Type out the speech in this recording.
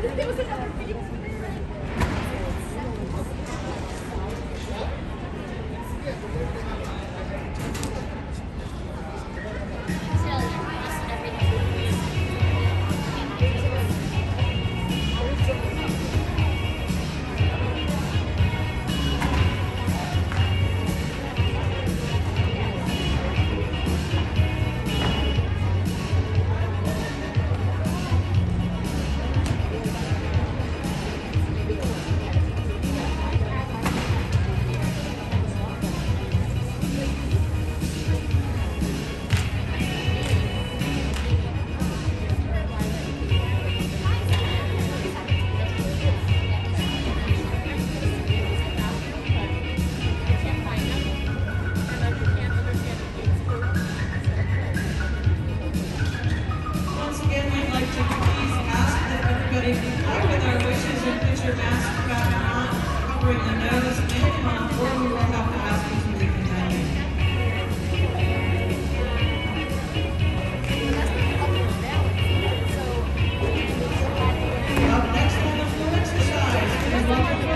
Thank you. That everybody comply with our wishes and put your mask back on, covering the nose and mouth, or we will have to ask you to reconvene. Up next on the floor exercise, please welcome for